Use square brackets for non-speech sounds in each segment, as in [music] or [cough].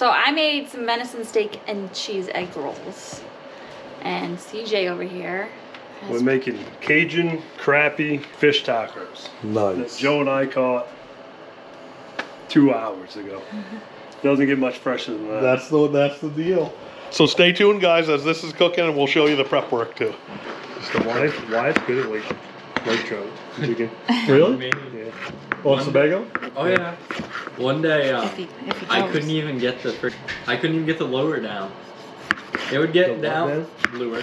So I made some venison steak and cheese egg rolls. And CJ over here has We're making Cajun crappie fish tacos that Nice. Joe and I caught two hours ago. [laughs] Doesn't get much fresher than that. That's the that's the deal. So stay tuned, guys, as this is cooking, and we'll show you the prep work too. So why, why it's good at lake, lake trout. Chicken. Really? Yeah. On Sebago? Oh yeah. One day, uh, if he, if he I couldn't even get the fir- I couldn't even get the lower down. It would get The down lure.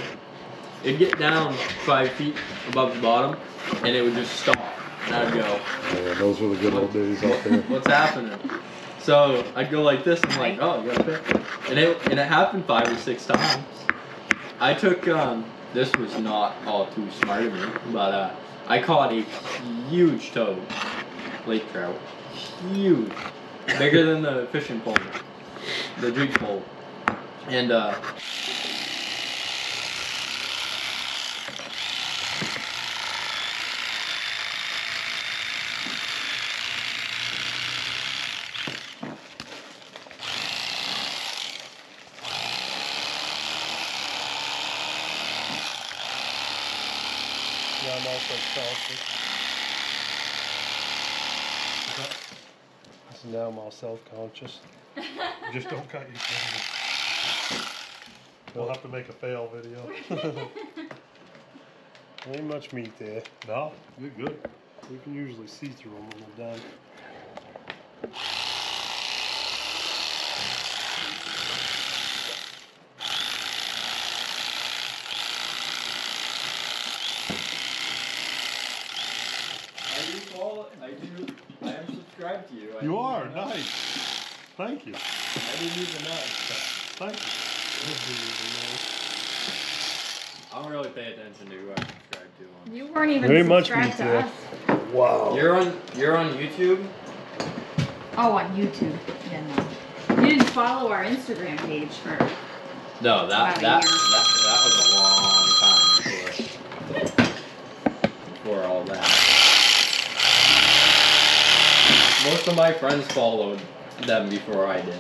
It'd get down five feet above the bottom, and it would just stop. And I'd go, Yeah, those were the good old days out there. [laughs] "What's happening?" So I'd go like this, and I'm like, "Oh, you got a fish," and it and it happened five or six times. I took um. This was not all too smart of me, but uh, I caught a huge toad, lake trout, huge, bigger than the fishing pole, the jig pole, and uh, Yeah, I'm also salty. So now I'm all self-conscious. [laughs] Just don't cut your fingers. We'll have to make a fail video. [laughs] Ain't much meat there. no, you're good. We can usually see through them when they're done. I do follow. I do. I am subscribed to you. I You didn't are even know. nice. Thank you. I didn't even know. So Thank you. I don't really pay attention to who I subscribe to. On. You weren't even Very much subscribed meat to there. us. Wow. You're on. You're on YouTube. Oh, on YouTube. Yeah, no. You didn't follow our Instagram page for. No, that About a that, year. that that was a long time before before all that. Most of my friends followed them before I did.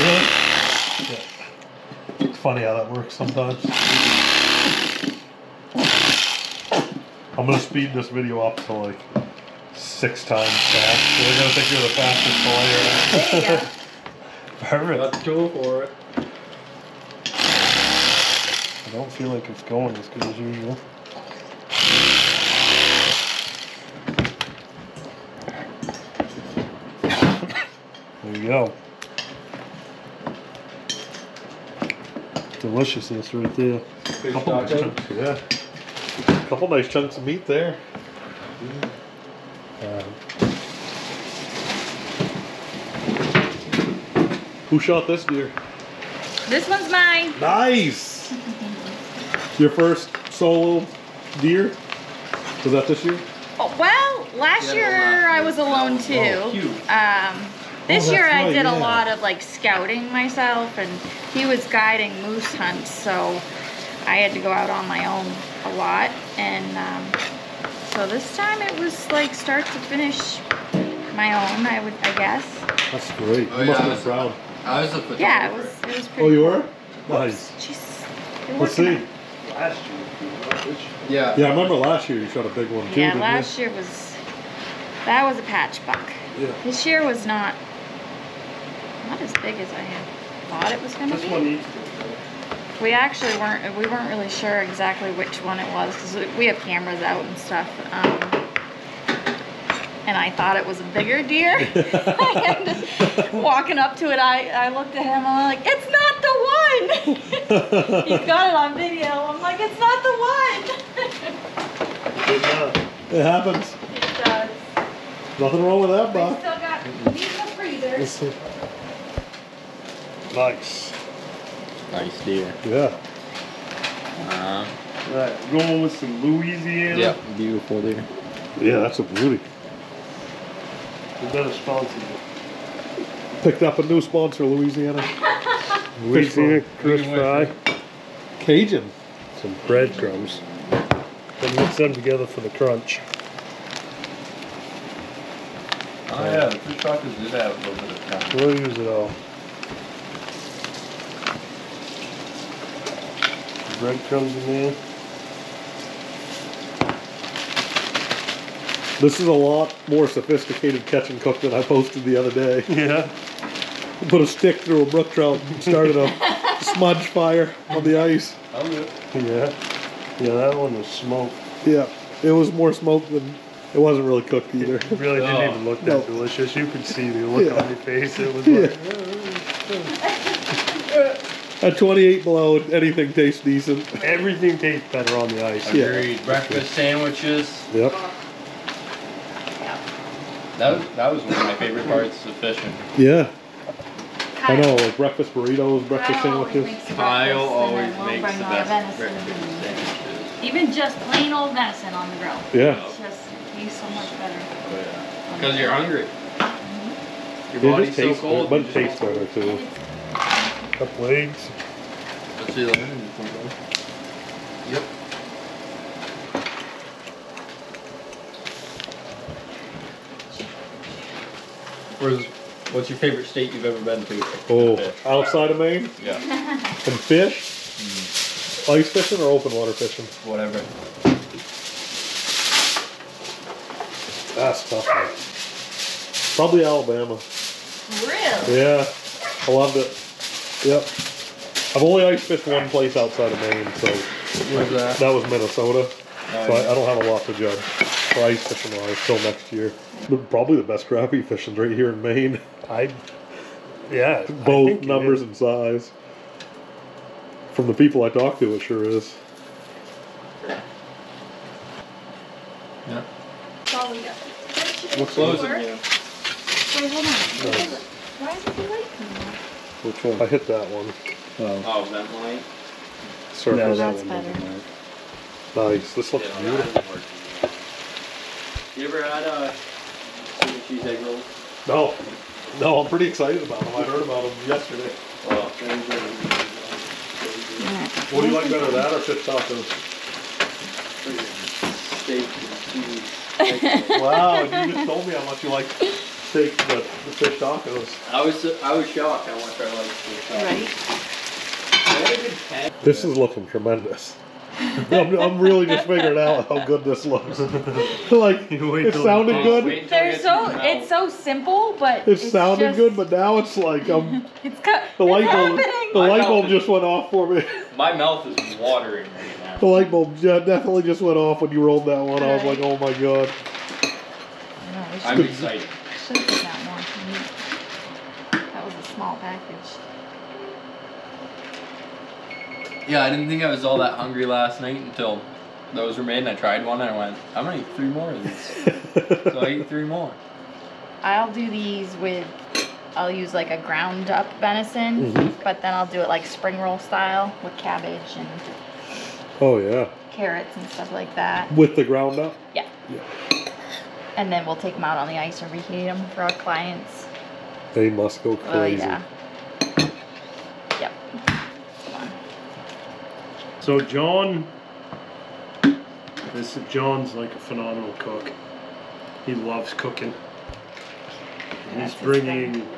Really? Yeah. It's funny how that works sometimes. I'm gonna speed this video up to like six times fast. So they're gonna think you're the fastest player. There you go. Perfect. Got the tool for it. I don't feel like it's going as good as usual. Go. Deliciousness right there. Couple nice chunks, yeah. Couple nice chunks of meat there. Um, who shot this deer? This one's mine. Nice. Your first solo deer? Was that this year? Oh, well, last Yeah, year I was alone too. Oh, huge. Um, this Oh, year that's I did yeah. a lot of like scouting myself, and he was guiding moose hunts, so I had to go out on my own a lot. And um, so this time it was like start to finish my own, I would, I guess. That's great. Oh, you yeah, must I have was- been proud. I was a photographer. Yeah, it was. It was pretty. Oh, you were? Nice. Jeez. Let's see. on- Last year, Yeah. Yeah, I remember last year you shot a big one too, Yeah, didn't last year was that was a patch buck. Yeah. This year was not not as big as I had thought it was gonna This be. one eats We actually weren't we weren't really sure exactly which one it was because we have cameras out and stuff. Um, and I thought it was a bigger deer. [laughs] and walking up to it, I, I looked at him. And I'm like, it's not the one. [laughs] He's got it on video. I'm like, it's not the one. It happens. it does. Nothing wrong with that, Bob. We still got meat in the freezer. Let's see. Nice. Nice deer. Yeah. Uh, Right, going with some Louisiana. yeah, beautiful deer. Yeah, that's a beauty. We better sponsor you. Picked up a new sponsor, Louisiana. [laughs] Louisiana Fish Fry. Cajun. Some breadcrumbs. Then mix them together for the crunch. Oh yeah, the fish tacos did have a little bit of crunch. We'll use it all. Breadcrumbs in there. This is a lot more sophisticated catch and cook than I posted the other day. Yeah. [laughs] Put a stick through a brook trout and started a [laughs] smudge fire on the ice. I'll do. Yeah. Yeah, that one was smoked. Yeah, it was more smoke than it wasn't really cooked either. It really didn't Oh. even look that No. delicious. You could see the look Yeah. on your face. It was [laughs] Yeah. Like, At 28 below, anything tastes decent. everything tastes better on the ice. Yeah. Agreed. Breakfast sandwiches. Yep. That was, that was one of my favorite parts of fishing. Yeah, I know, like breakfast burritos, breakfast Kyle sandwiches. makes the Kyle always makes the best venison. breakfast sandwiches. Even just plain old venison on the grill. Yeah. It's just tastes so much better. Oh, because you're hungry. Mm-hmm. Your It body's just so tastes, cold. but it tastes better too. Couple eggs. Let's see the lemon in front of Yep. Where's, what's your favorite state you've ever been to? Oh, Fish. outside of Maine Yeah. [laughs] and fish, hmm. ice fishing or open water fishing. Whatever. That's tough. Man. Probably Alabama. Really? Yeah, I loved it. Yep. I've only ice fished one place outside of Maine, so Where's that? that was Minnesota. So I, I don't have a lot to judge for ice fishing wise till next year. But probably the best crappie fishing's right here in Maine. I, yeah. I Both think numbers is. and size. From the people I talk to, it sure is. Yeah. We got. What's Closing, Work? Wait, hold on. Why is it light coming on? Which one? I hit that one. Oh, vent light? Surface. No, That's that one better. doesn't work. Nice. This looks Yeah, beautiful. that doesn't work. You ever had uh, chicken cheese egg rolls? No, no, I'm pretty excited about them. I heard about them yesterday. Well, What do you like better, that or fish tacos? steak and cheese. egg rolls. [laughs] Wow, you just told me how much you like steak, the, the fish tacos. I was I was shocked how much I liked fish tacos. Right? I had a good ten. This is looking tremendous. [laughs] I'm, I'm really just figuring out how good this looks. [laughs] like, it sounded good. wait until it They're so it's so simple, but It it's sounded just- good, but now it's like um, [laughs] It's co- the light it's bulb. happening. The My light bulb is- just went off for me. My mouth is watering right now. The light bulb yeah, definitely just went off when you rolled that one. I was like, oh my god. I'm excited. Should have got more. meat. That was a small package. Yeah, I didn't think I was all that hungry last night until those were made and I tried one and I went, I'm gonna eat three more of these. [laughs] so I ate three more. I'll do these with. I'll use like a ground up venison, Mhm. but then I'll do it like spring roll style with cabbage and oh yeah, carrots and stuff like that. with the ground up. Yeah. Yeah. And then we'll take them out on the ice and reheat them for our clients. They must go Oh crazy. yeah. Yep. So John, this John's like a phenomenal cook. He loves cooking. And That's He's bringing thing.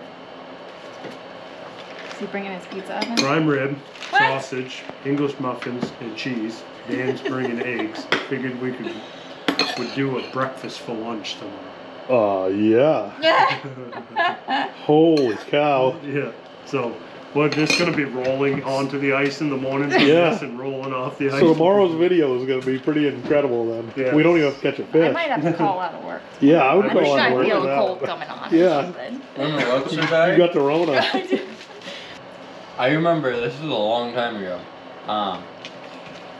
Is he bringing his pizza oven? prime rib, What? sausage, English muffins, and cheese. Dan's bringing eggs. Figured we could would do a breakfast for lunch tomorrow. Oh yeah. [laughs] Holy cow. Yeah. So we're just gonna be rolling onto the ice in the morning for Yeah. and rolling off the ice. So tomorrow's video is going to be pretty incredible then. Yeah. We don't even have to catch a fish. I might have to call out of work. Yeah, I would I'm call sure on I work feel for a cold coming on. Yeah. Or something. Remember what's You got the Rona. [laughs] I remember this is a long time ago. Um,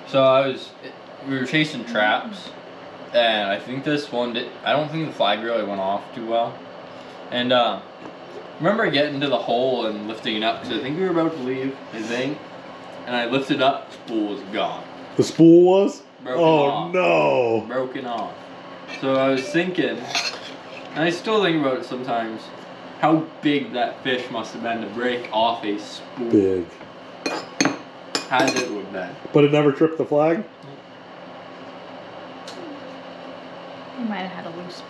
so I was, we were chasing traps, and I think this one did. I don't think the flag really went off too well. And uh, remember getting to the hole and lifting it up because I think we were about to leave. I think, and I lifted up, spool was gone, The spool was? broken Oh off, no. broken off. So I was thinking, and I still think about it sometimes, how big that fish must have been to break off a spool. Big. Has it would have been. But it never tripped the flag? You might have had a loose,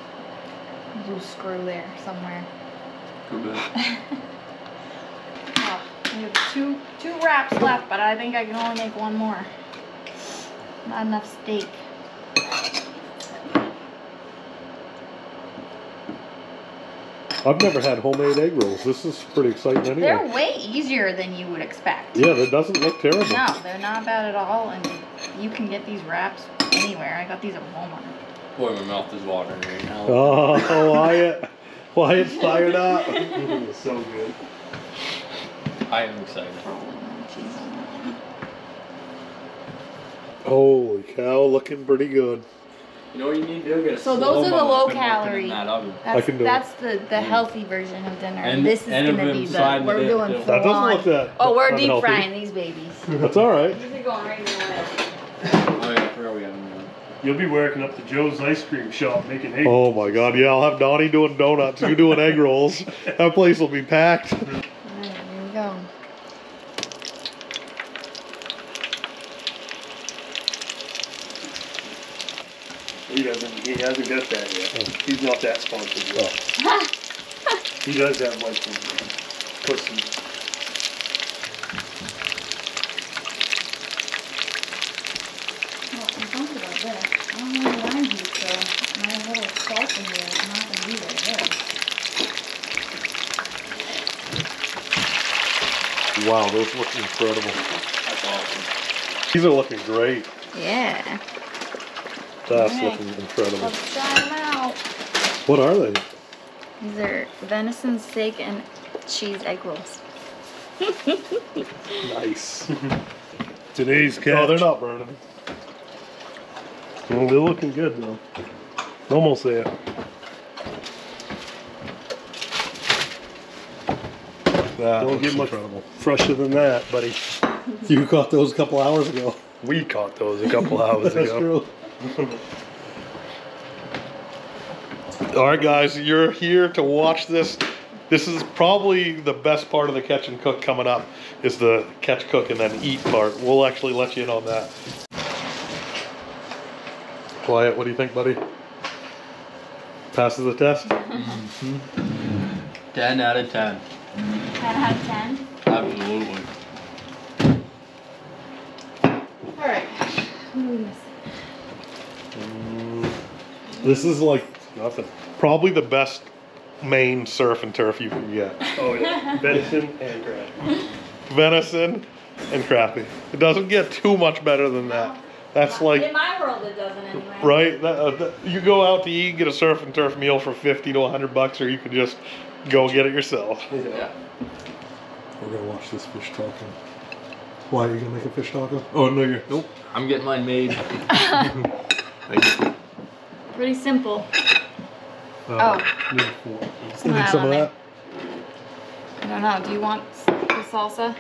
loose screw there somewhere. Could be. [laughs] Oh, we have two two wraps left, but I think I can only make one more. Not enough steak. I've never had homemade egg rolls. This is pretty exciting anyway. They're way easier than you would expect. Yeah, that doesn't look terrible. No, they're not bad at all, and you can get these wraps anywhere. I got these at Walmart. Boy, my mouth is watering right now. Oh, [laughs] Wyatt. Wyatt's fired up. [laughs] It's so good. I am excited. Cheese on it. Holy cow, looking pretty good. You know what you need to do? Get a So those are the low and calorie. in that oven. That's, can do it. that's the, the mm. healthy version of dinner. And- And, this is and gonna of be inside the we're the- doing the- full That doesn't on. look that Oh, we're deep unhealthy. frying these babies. That's all right. These are going right in the oil. Oh yeah, I forgot we got them. Done. You'll be working up to Joe's ice cream shop making egg. Oh my god, yeah, I'll have Donnie doing donuts, you doing egg rolls. [laughs] That place will be packed. Alright, here we go. He doesn't. He hasn't got that yet. Oh. He's not that sponsored yet. Oh. [laughs] he does have like some pussy. Well, I'm pumped about this. I don't know what I'm used so my little salt in here is not gonna be very good. Wow, those look incredible. That's awesome. These are looking great. Yeah. That's Alright. looking incredible. Let's try them out. What are they? These are venison steak and cheese egg rolls. [laughs] Nice. Today's catch. Oh, they're not burning. Well, they're looking good though. Almost there. That Don't get much incredible. fresher than that, buddy. You caught those a couple hours ago. We caught those a couple hours ago. That's ago. true. [laughs] All right, guys, you're here to watch this. This is probably the best part of the catch and cook coming up is the catch, cook, and then eat part. We'll actually let you in on that. Wyatt, what do you think, buddy? Passes the test? [laughs] Ten out of ten. 10 out of 10. Absolutely. Alright. What do we miss? This is like Nothing. probably the best Maine surf and turf you can get. Oh yeah. Venison and crab. Venison and crappie. It doesn't get too much better than that. That's like In my world, it doesn't anyway. Right? That, uh, that- you go out to eat, get a surf and turf meal for 50 to 100 bucks, or you could just go get it yourself. Yeah. We're gonna watch this fish taco. Why are you gonna make a fish taco? Oh, no, you're. Nope. I'm getting mine made. [laughs] Thank you. Pretty simple. Uh, Oh. need. Some You need of that some on of there. that? I don't know. Do you want the salsa?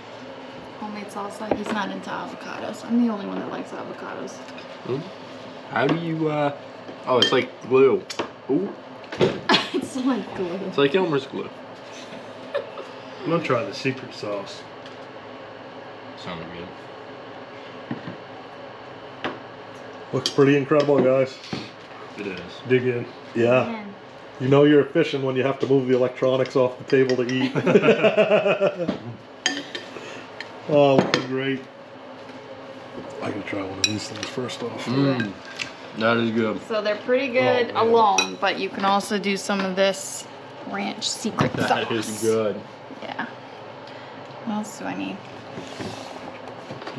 Homemade salsa? He's not into avocados. I'm the only one that likes avocados. How do you, uh, oh, it's like glue. Ooh. [laughs] it's like glue. It's like Elmer's glue. I'm gonna try the secret sauce. Sounded good. Looks pretty incredible, guys. It is. Dig in. Yeah. Man. You know you're fishing when you have to move the electronics off the table to eat. [laughs] [laughs] oh, great. I gotta try one of these things first off. Mmm. That is good. So they're pretty good Oh, alone, but you can also do some of this ranch secret sauce. That is good. Yeah. What else do I need?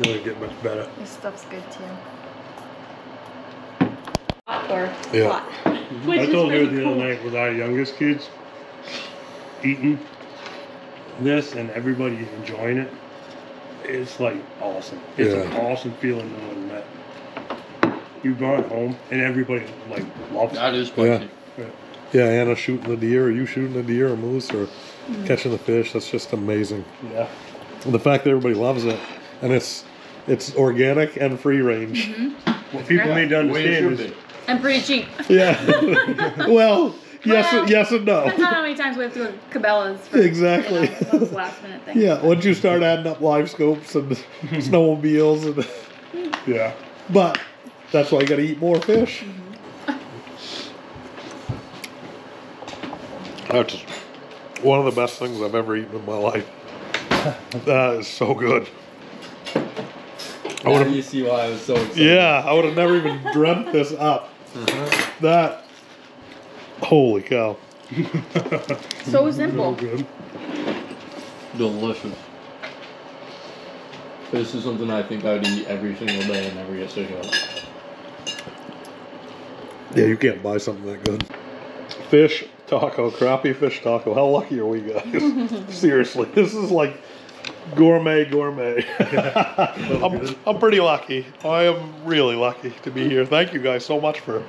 Doesn't get much better. This stuff's good too. Hot or Yeah. hot. Which mm-hmm. I told her the cool. other night with our youngest kids eating this and everybody enjoying it. It's like awesome. It's an awesome feeling knowing that you brought it home and everybody like loves That it. is spicy. Yeah, Anna shooting the deer, or you shooting the deer or moose, or catching the fish. That's just amazing. Yeah. The fact that everybody loves it, and it's it's organic and free range. Mm-hmm. What people need to Way it understand should is be. And pretty cheap. Yeah. [laughs] well, yes, Well, yes and Depends on no. how many times we have to go to Cabela's for Exactly. you know, those last minute things. Yeah, once you start adding up live scopes and [laughs] snowmobiles, and [laughs] yeah. but that's why you got to eat more fish. That's one of the best things I've ever eaten in my life. [laughs] That is so good. I Now would've- you see why I was so excited. Yeah, I would have never even dreamt this up. Uh-huh. That. Holy cow. [laughs] So Real simple. good. Delicious. This is something I think I would eat every single day and never get sick of. Yeah, you can't buy something that good. Fish taco, crappie fish taco. How lucky are we guys? [laughs] Seriously, this is like gourmet, gourmet. [laughs] I'm, I'm pretty lucky. I am really lucky to be here. Thank you guys so much for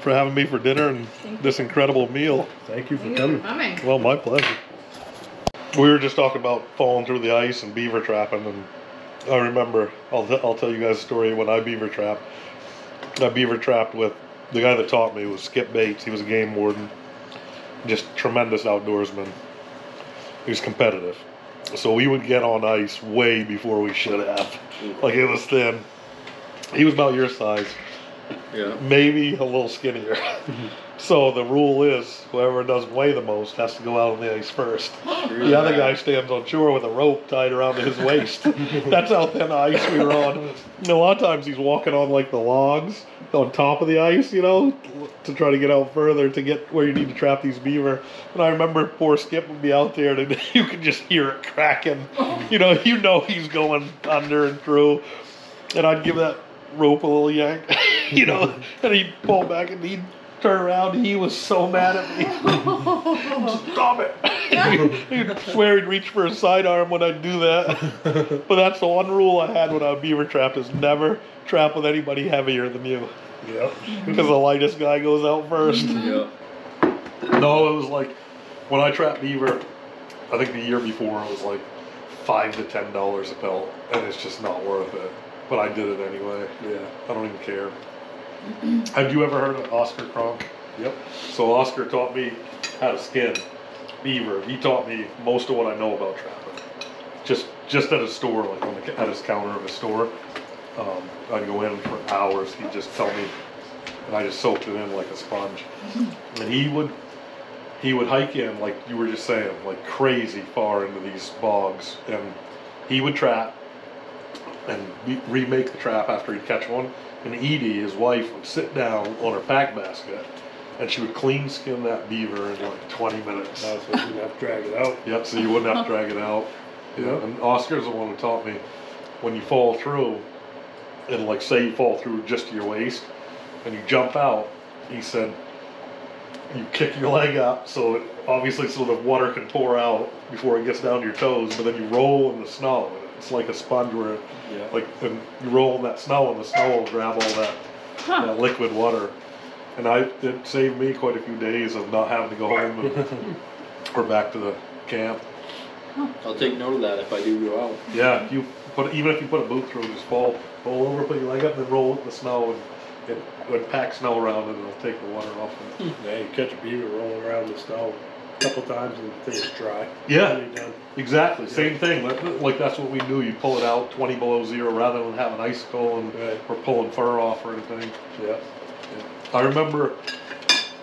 for having me for dinner and this incredible meal. Thank you for You're coming. coming. Well, my pleasure. We were just talking about falling through the ice and beaver trapping, and I remember I'll, t- I'll tell you guys a story when I beaver trapped. I beaver trapped with the guy that taught me was Skip Bates. He was a game warden, just tremendous outdoorsman. He was competitive, so we would get on ice way before we should have. Like it was thin. He was about your size Yeah. maybe a little skinnier. [laughs] so the rule is whoever doesn't weigh the most has to go out on the ice first. The other guy stands on shore with a rope tied around his waist. [laughs] That's how thin ice we were on. [laughs] And a lot of times he's walking on like the logs on top of the ice, you know, to try to get out further to get where you need to trap these beaver. And I remember poor Skip would be out there and [laughs] you could just hear it cracking. You know, you know he's going under and through. And I'd give that rope a little yank, [laughs] you know, and he'd pull back and he'd turn around. He was so mad at me. [laughs] Stop it! [laughs] he'd swear he'd reach for his sidearm when I'd do that. [laughs] But that's the one rule I had when I beaver trapped is never trap with anybody heavier than you. Yep. Because the lightest guy goes out first. Yeah. No, it was like when I trapped beaver, I think the year before it was like five to ten dollars a pelt, and it's just not worth it. But I did it anyway. Yeah. I don't even care. [clears throat] Have you ever heard of Oscar Cronk? Yep. So Oscar taught me how to skin beaver. He taught me most of what I know about trapping. Just just at a store, like on the, at his counter of a store. Um, I'd go in for hours. He'd just tell me, and I just soaked it in like a sponge. [laughs] And he would he would hike in like you were just saying, like crazy far into these bogs, and he would trap and re- remake the trap after he'd catch one. And Edie, his wife, would sit down on her pack basket, and she would clean skin that beaver in like 20 minutes. So you didn't have to drag it out. Yep, so you wouldn't have to drag it out. [laughs] Yeah, and Oscar's the one who taught me when you fall through, and like say you fall through just to your waist, and you jump out. He said you kick your leg up so it obviously so the water can pour out before it gets down to your toes, but then you roll in the snow. And It's like a sponge where Yeah. like and you roll in that snow and the snow will grab all that Huh. that liquid water. And I it saved me quite a few days of not having to go home and, [laughs] or back to the camp. I'll take note of that if I do go out. Yeah, if you put even if you put a boot through, just fall fall over, put your leg up, and then roll in the snow and it would pack snow around it and it'll take the water off. It. Yeah, you catch a beaver rolling around in the snow a couple times and the thing's dry. Yeah. Then you're done. Exactly, same thing. Like, like that's what we do. You pull it out 20 below zero rather than have an icicle and Right. or pulling fur off or anything. Yeah. I remember,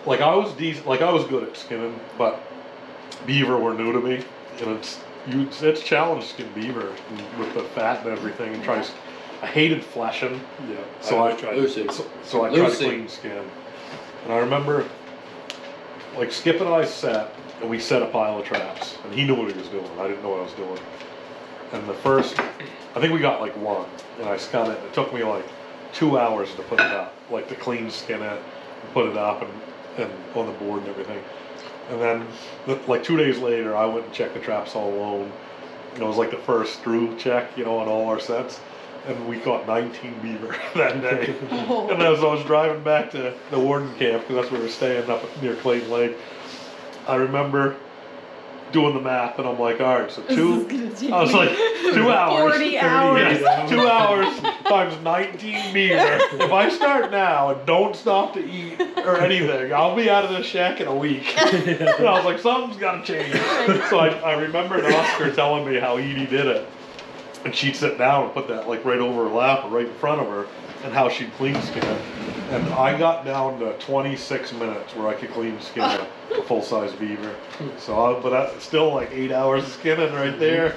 like I was decent, like I was good at skinning, but beaver were new to me, and it's you. It's challenge to skin beaver with the fat and everything. And try. to s- I hated fleshing, Yeah. So always I- tried Lucy. so, so I tried to Lucy. clean skin. And I remember, like Skip and I sat, and we set a pile of traps, and he knew what he was doing. I didn't know what I was doing. And the first, I think we got like one, and I scun it. It took me like two hours to put it up, like to clean skin it, and put it up, and, and on the board and everything. And then, the- like two days later, I went and checked the traps all alone. And it was like the first through check, you know, on all our sets. And we caught 19 beaver [laughs] that day. And as I was driving back to the warden camp, because that's where we were staying up near Clayton Lake, I remember doing the math, and I'm like, all right, so two. I was like, two hours. 40 [laughs] hours. Yes, two hours times 19 beaver. If I start now and don't stop to eat or anything, I'll be out of the shack in a week. [laughs] And I was like, something's got to change. So I, I remembered Oscar telling me how Edie did it. [laughs] And she'd sit down and put that like right over her lap or right in front of her and how she'd clean skin it. And I got down to 26 minutes where I could clean skin [laughs] a, a full size beaver. So, I, but that's still like eight hours of skinning right mm-hmm. there.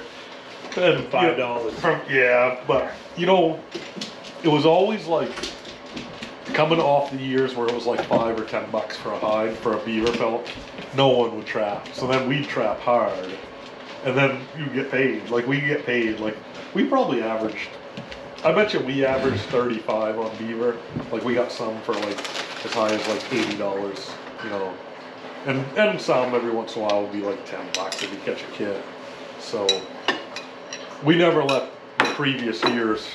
And Five yeah, dollars. From yeah, but you know, it was always like coming off the years where it was like five or ten bucks for a hide for a beaver pelt. No one would trap, so then we'd trap hard, and then you get paid. Like we get paid. Like we probably averaged. I bet you we averaged thirty-five on beaver. Like we got some for like as high as like eighty dollars. You know, and and some every once in a while would be like ten bucks if you catch a kid. So we never let the previous year's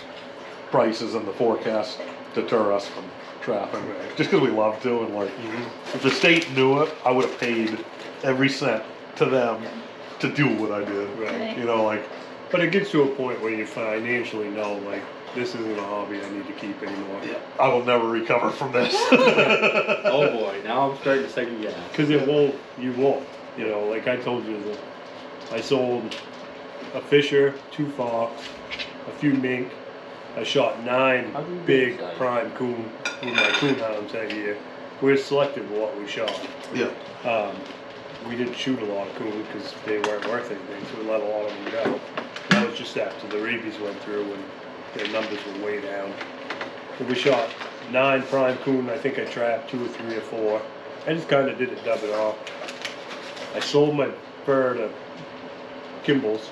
prices and the forecast deter us from trapping, Right. just because we love to and like, mm-hmm. if the state knew it, I would have paid every cent to them to do what I did. Right. You know, like, But it gets to a point where you financially know, like, this isn't a hobby I need to keep anymore. Yeah. I will never recover from this. [laughs] [laughs] Oh boy, now I'm starting to second guess. Because it won't, you won't. You know, like I told you, that I sold a fisher, two fox, a few mink. I shot nine How do you big decide? prime coon with my coon hounds that year. We were selective with what we shot. yeah. Um, we didn't shoot a lot of coon because they weren't worth anything, so we let a lot of them go. That was just after the rabies went through and their numbers were way down. So we shot nine prime coon. I think I trapped two or three or four. I just kind of did it, dub it off. I sold my fur to Kimball's.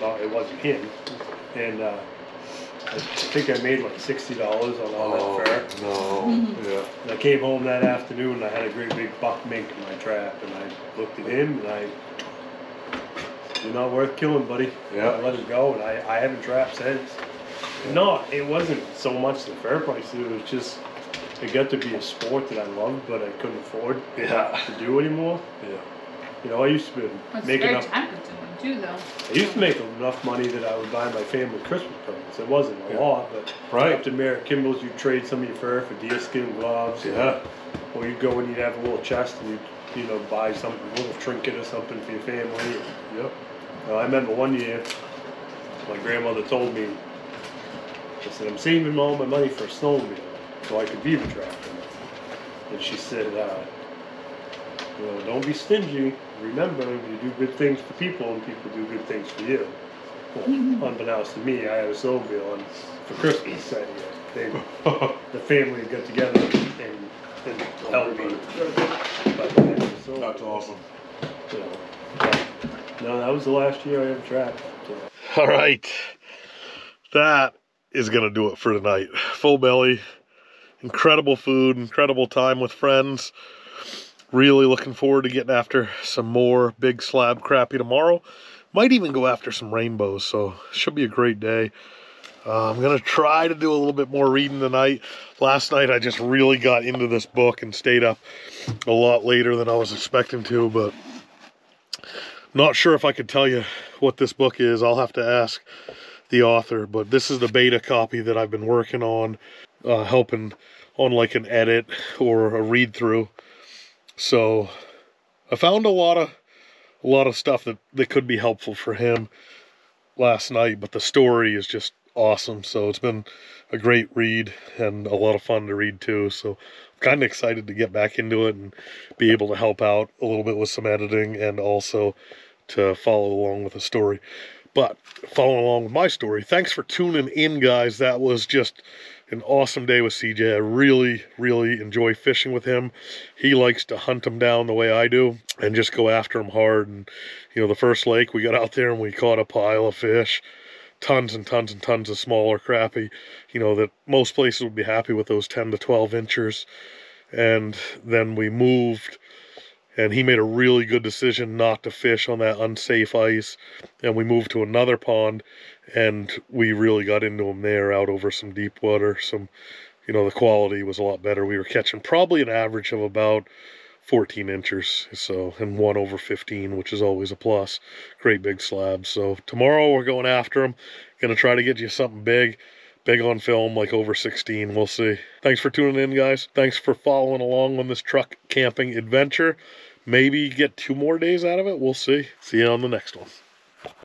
No, it wasn't him. And uh, I think I made like sixty dollars on all Oh, that fur. no. Yeah. And I came home that afternoon and I had a great big buck mink in my trap and I looked at him and I, you're not worth killing, buddy. Yeah. I let it go and I, I haven't trapped since. No, it wasn't so much the fair price, it was just, it got to be a sport that I loved, but I couldn't afford Yeah. to do anymore. Yeah. You know, I used to be It's making very up, time consuming too, though. I used to make enough money that I would buy my family Christmas presents. It wasn't a Yeah. lot, but Right. up to Merritt Kimball's, you trade some of your fur for deerskin gloves. Yeah. Or you'd go and you'd have a little chest and you'd, you know, buy some little trinket or something for your family. Yep. Uh, I remember one year, my grandmother told me, I said, I'm saving all my money for a snowmobile so I could beaver trap. And she said, uh, you know, don't be stingy. Remember, you do good things for people and people do good things for you. Well, unbeknownst to me, I had a snowmobile and for Christmas that year. They, [laughs] the family got together and, and helped me. But, uh, so, That's awesome. you know, but, no, that was the last year I ever trapped. So. All right. That is going to do it for tonight. Full belly, incredible food, incredible time with friends. Really looking forward to getting after some more big slab crappie tomorrow. Might even go after some rainbows, so should be a great day. Uh, I'm going to try to do a little bit more reading tonight. Last night I just really got into this book and stayed up a lot later than I was expecting to, but not sure if I could tell you what this book is. I'll have to ask the author, but this is the beta copy that I've been working on, uh, helping on like an edit or a read through. So I found a lot of a lot of stuff that, that could be helpful for him last night, but the story is just awesome. So it's been a great read and a lot of fun to read too. So I'm kind of excited to get back into it and be able to help out a little bit with some editing and also to follow along with the story. But following along with my story, thanks for tuning in, guys. That was just an awesome day with CJ. I really, really enjoy fishing with him. He likes to hunt them down the way I do and just go after them hard. And, you know, the first lake, we got out there and we caught a pile of fish. Tons and tons and tons of smaller crappie, you know, that most places would be happy with those 10 to 12 inches. And then we moved and he made a really good decision not to fish on that unsafe ice. And we moved to another pond and we really got into them there out over some deep water. Some you know the quality was a lot better. We were catching probably an average of about 14 inches so and one over 15 which is always a plus. Great big slabs so tomorrow we're going after them gonna try to get you something big big on film like over 16 we'll see. Thanks for tuning in guys. Thanks for following along on this truck camping adventure maybe get two more days out of it. We'll see. See you on the next one